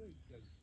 Great, good.